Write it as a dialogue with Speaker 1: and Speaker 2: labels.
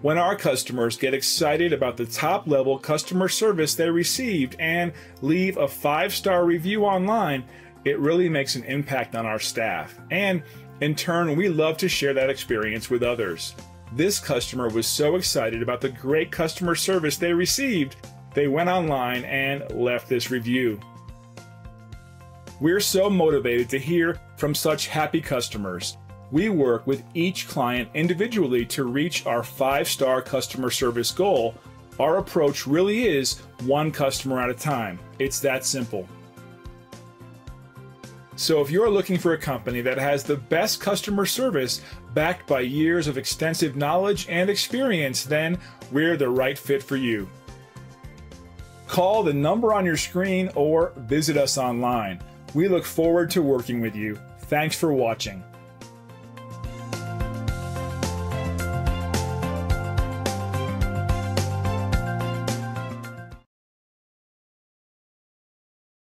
Speaker 1: When our customers get excited about the top level customer service they received and leave a five star review online, it really makes an impact on our staff. And in turn, we love to share that experience with others. This customer was so excited about the great customer service they received, they went online and left this review. We're so motivated to hear from such happy customers. We work with each client individually to reach our five star customer service goal. Our approach really is one customer at a time. It's that simple. So, if you're looking for a company that has the best customer service backed by years of extensive knowledge and experience, then we're the right fit for you. Call the number on your screen or visit us online. We look forward to working with you. Thanks for watching.